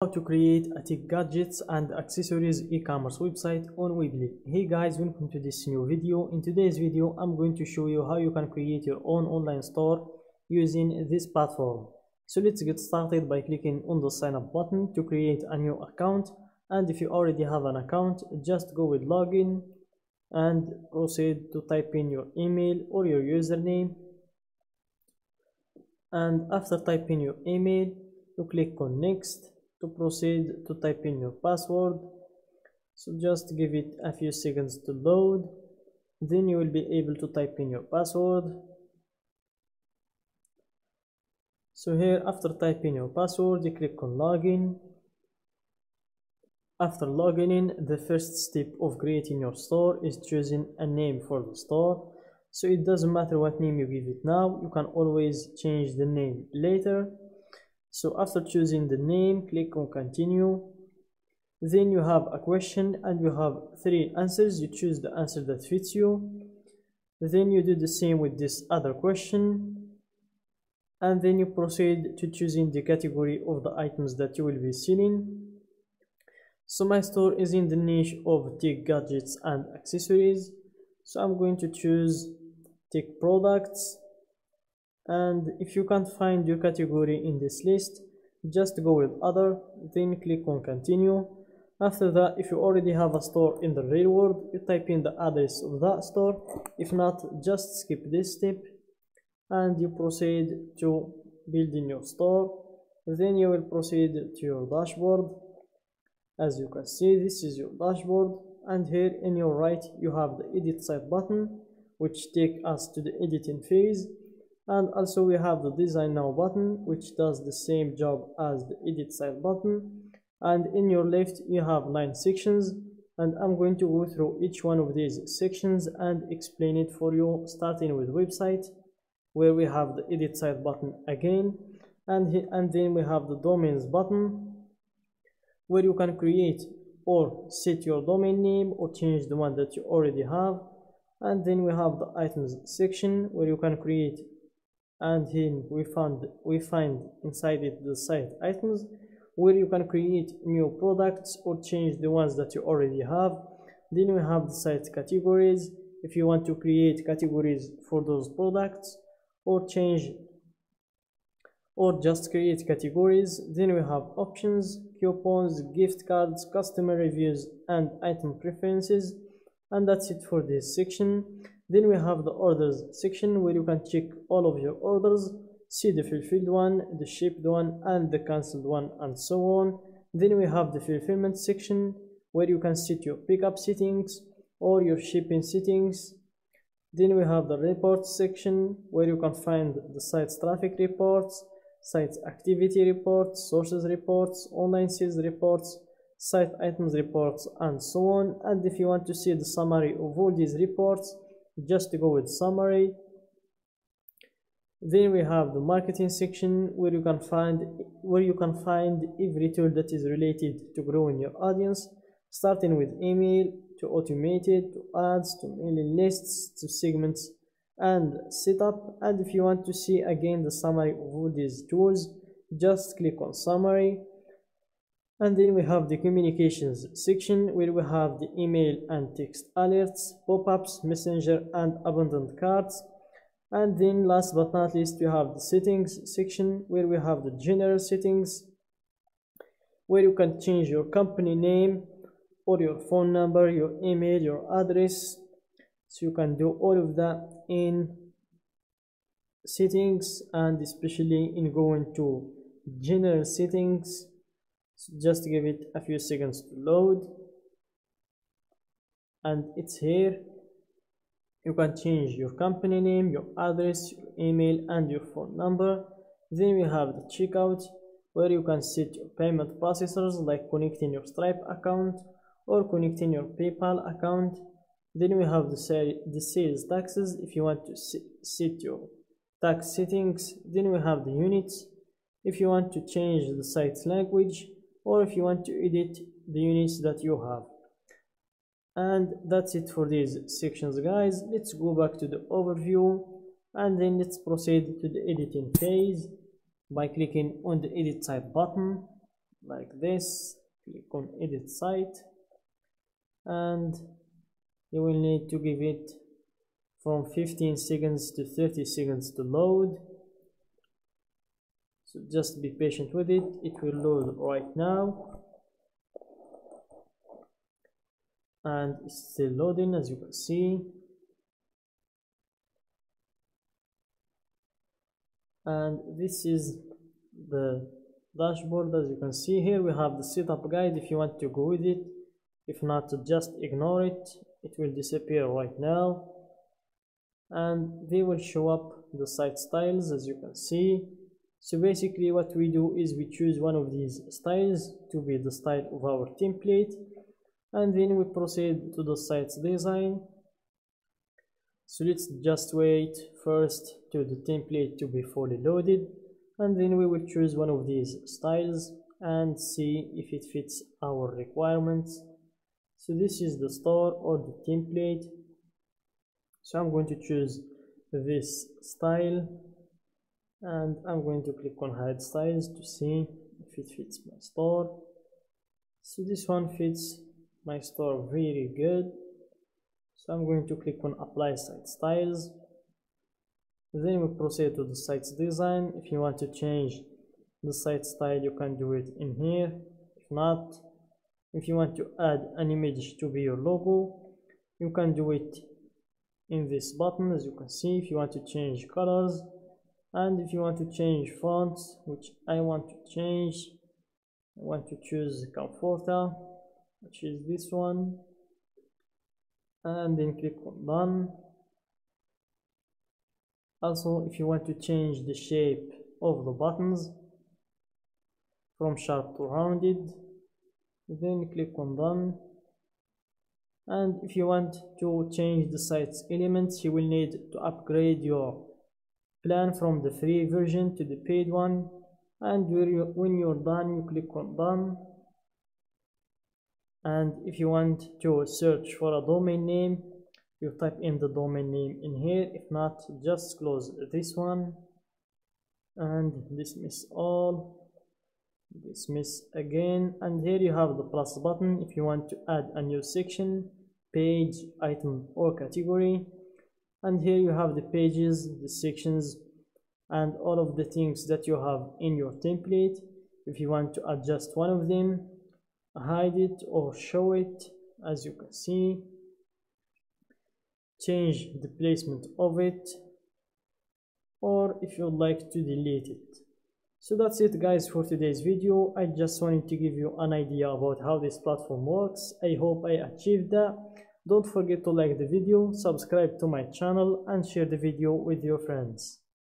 how to create a tech gadgets and accessories e-commerce website on Weebly. Hey guys, welcome to this new video. In today's video, I'm going to show you how you can create your own online store using this platform. So let's get started by clicking on the sign up button to create a new account. And if you already have an account, just go with login and proceed to type in your email or your username. And after typing your email, you click on next to proceed to type in your password. So just give it a few seconds to load. Then you will be able to type in your password. So here after typing your password you click on login. After logging in the first step of creating your store is choosing a name for the store. So it doesn't matter what name you give it now you can always change the name later so after choosing the name click on continue. Then you have a question and you have three answers. You choose the answer that fits you. Then you do the same with this other question. And then you proceed to choosing the category of the items that you will be selling. So my store is in the niche of tech gadgets and accessories. So i'm going to choose tech products and if you can't find your category in this list just go with other then click on continue. After that if you already have a store in the real world you type in the address of that store. If not just skip this step and you proceed to building your store. Then you will proceed to your dashboard. As you can see this is your dashboard. And here in your right you have the edit site button which take us to the editing phase and also we have the design now button which does the same job as the edit site button. And in your left you have nine sections. And I'm going to go through each one of these sections and explain it for you starting with website where we have the edit site button again. And, and then we have the domains button where you can create or set your domain name or change the one that you already have. And then we have the items section where you can create and then we found we find inside it the site items where you can create new products or change the ones that you already have. Then we have the site categories. If you want to create categories for those products or change or just create categories then we have options coupons gift cards customer reviews and item preferences. And that's it for this section then we have the orders section where you can check all of your orders see the fulfilled one the shipped one and the cancelled one and so on. Then we have the fulfillment section where you can set your pickup settings or your shipping settings. Then we have the reports section where you can find the site's traffic reports site activity reports sources reports online sales reports site items reports and so on. And if you want to see the summary of all these reports just to go with summary then we have the marketing section where you can find where you can find every tool that is related to growing your audience starting with email to automated to ads to mailing lists to segments and setup and if you want to see again the summary of all these tools just click on summary and then we have the communications section where we have the email and text alerts pop-ups messenger and abandoned carts and then last but not least we have the settings section where we have the general settings where you can change your company name or your phone number your email your address. So you can do all of that in settings and especially in going to general settings so just give it a few seconds to load. And it's here. You can change your company name your address your email and your phone number. Then we have the checkout where you can set your payment processors like connecting your stripe account or connecting your paypal account. Then we have the, the sales taxes if you want to set your tax settings. Then we have the units. If you want to change the site's language or if you want to edit the units that you have. And that's it for these sections guys. Let's go back to the overview and then let's proceed to the editing phase by clicking on the edit site button like this. Click on edit site. And you will need to give it from 15 seconds to 30 seconds to load so just be patient with it. It will load right now. And it's still loading as you can see. And this is the dashboard. As you can see here we have the setup guide if you want to go with it. If not just ignore it. It will disappear right now. And they will show up the site styles as you can see so basically what we do is we choose one of these styles to be the style of our template and then we proceed to the site's design. So let's just wait first to the template to be fully loaded and then we will choose one of these styles and see if it fits our requirements. So this is the store or the template. So I'm going to choose this style and I'm going to click on hide styles to see if it fits my store. So this one fits my store very good. So I'm going to click on apply site styles. Then we proceed to the site's design. If you want to change the site style you can do it in here. If not if you want to add an image to be your logo you can do it in this button as you can see. If you want to change colors and if you want to change fonts which I want to change I want to choose Comfortaa which is this one. And then click on done also if you want to change the shape of the buttons from sharp to rounded then click on done. And if you want to change the site's elements you will need to upgrade your plan from the free version to the paid one and when you're done you click on done. And if you want to search for a domain name you type in the domain name in here. If not just close this one. And dismiss all. Dismiss again. And here you have the plus button if you want to add a new section page item or category and here you have the pages the sections and all of the things that you have in your template. If you want to adjust one of them hide it or show it as you can see. Change the placement of it or if you'd like to delete it. So that's it guys for today's video. I just wanted to give you an idea about how this platform works. I hope i achieved that don't forget to like the video subscribe to my channel and share the video with your friends